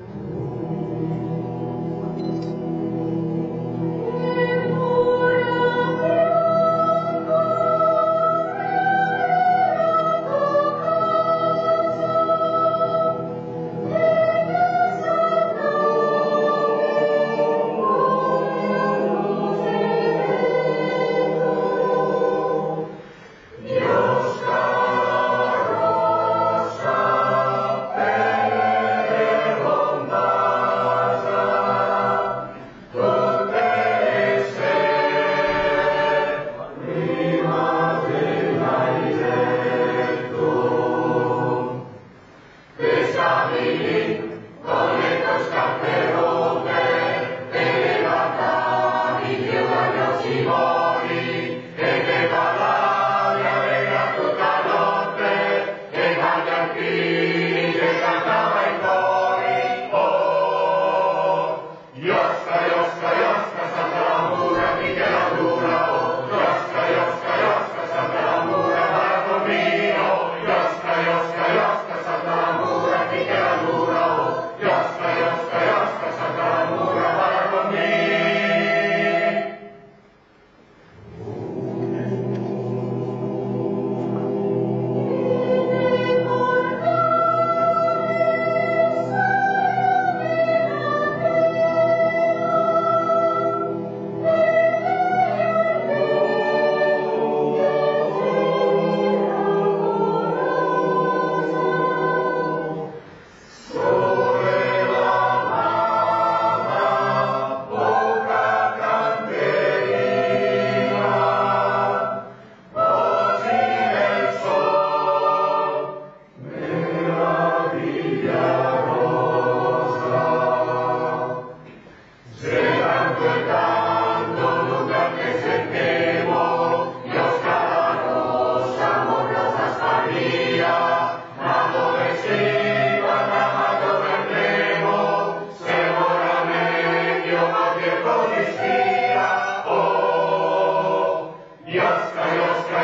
あ。よしかよしか